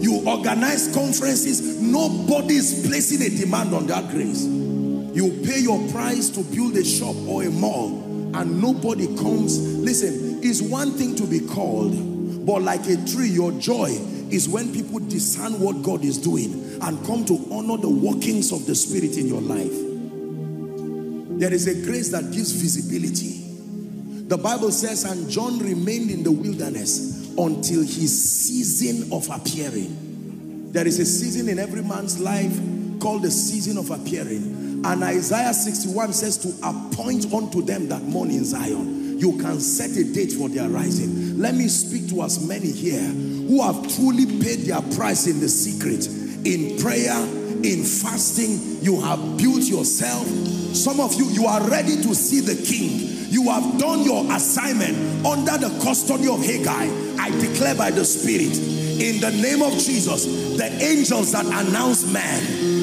You organize conferences, nobody is placing a demand on that grace. You pay your price to build a shop or a mall and nobody comes. Listen, it's one thing to be called, but like a tree, your joy is when people discern what God is doing and come to honor the workings of the Spirit in your life. There is a grace that gives visibility. The Bible says, and John remained in the wilderness until his season of appearing. There is a season in every man's life called the season of appearing. And Isaiah 61 says to appoint unto them that mourn in Zion. You can set a date for their rising. Let me speak to as many here who have truly paid their price in the secret, in prayer, in fasting. You have built yourself. Some of you, you are ready to see the king. You have done your assignment under the custody of Hegai. I declare by the Spirit, in the name of Jesus, the angels that announce man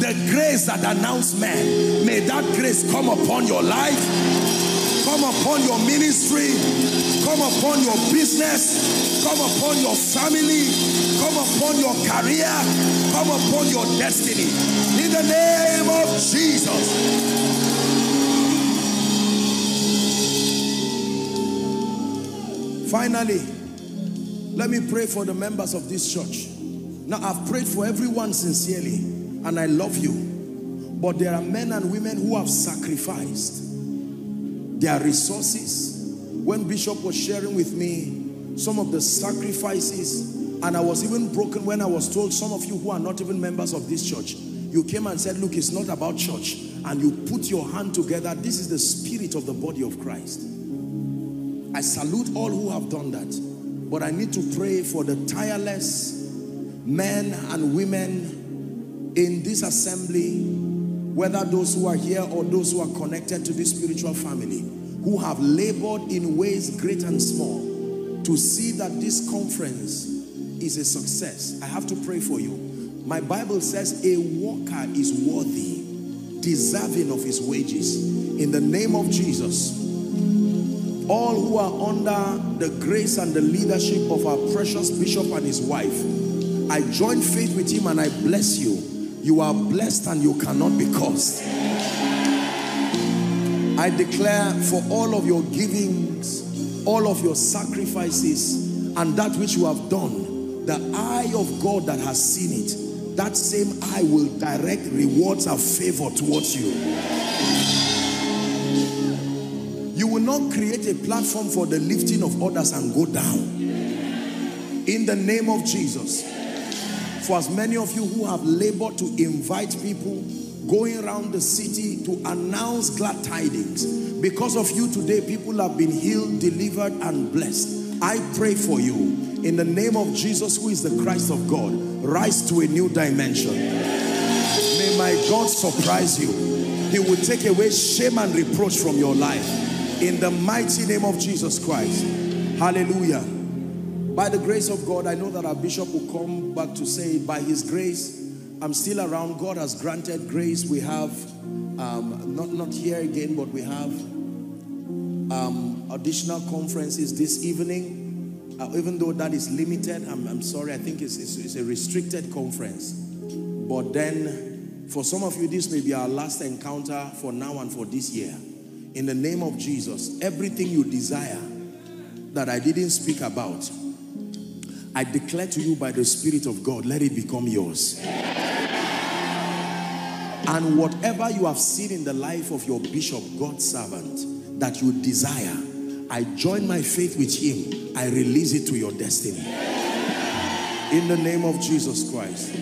the grace that announce man, may that grace come upon your life, come upon your ministry, come upon your business, come upon your family, come upon your career, come upon your destiny. In the name of Jesus. Finally, let me pray for the members of this church. Now, I've prayed for everyone sincerely and I love you. But there are men and women who have sacrificed their resources. When Bishop was sharing with me some of the sacrifices, and I was even broken when I was told some of you who are not even members of this church, you came and said, look, it's not about church. And you put your hand together. This is the spirit of the body of Christ. I salute all who have done that. But I need to pray for the tireless men and women in this assembly, whether those who are here or those who are connected to this spiritual family, who have labored in ways great and small to see that this conference is a success. I have to pray for you. My Bible says a worker is worthy, deserving of his wages. In the name of Jesus, all who are under the grace and the leadership of our precious bishop and his wife, I join faith with him and I bless you you are blessed and you cannot be cursed. I declare for all of your givings, all of your sacrifices, and that which you have done, the eye of God that has seen it, that same eye will direct rewards of favor towards you. Not create a platform for the lifting of others and go down. In the name of Jesus. For as many of you who have labored to invite people going around the city to announce glad tidings. Because of you today, people have been healed, delivered, and blessed. I pray for you. In the name of Jesus, who is the Christ of God, rise to a new dimension. May my God surprise you. He will take away shame and reproach from your life. In the mighty name of Jesus Christ. Hallelujah. By the grace of God, I know that our bishop will come back to say, by his grace, I'm still around. God has granted grace. We have, um, not, not here again, but we have um, additional conferences this evening. Uh, even though that is limited, I'm, I'm sorry, I think it's, it's, it's a restricted conference. But then, for some of you, this may be our last encounter for now and for this year. In the name of Jesus, everything you desire that I didn't speak about, I declare to you by the Spirit of God, let it become yours. And whatever you have seen in the life of your bishop, God's servant, that you desire, I join my faith with him. I release it to your destiny. In the name of Jesus Christ.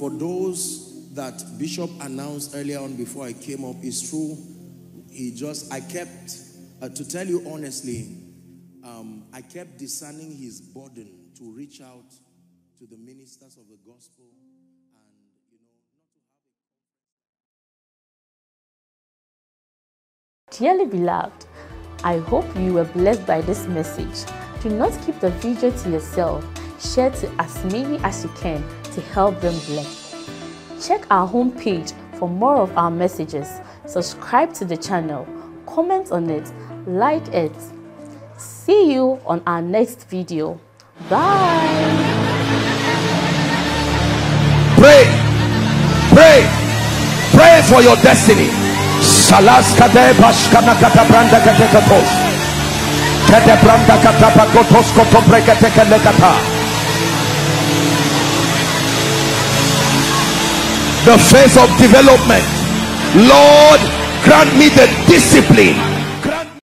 For those that Bishop announced earlier on before I came up, is true. He just, I kept, uh, to tell you honestly, um, I kept discerning his burden to reach out to the ministers of the gospel Dearly beloved, I hope you were blessed by this message. Do not keep the video to yourself. Share to as many as you can to help them bless. Check our homepage for more of our messages. Subscribe to the channel, comment on it, like it. See you on our next video. Bye. Pray, pray, pray for your destiny. The phase of development. Lord, grant me the discipline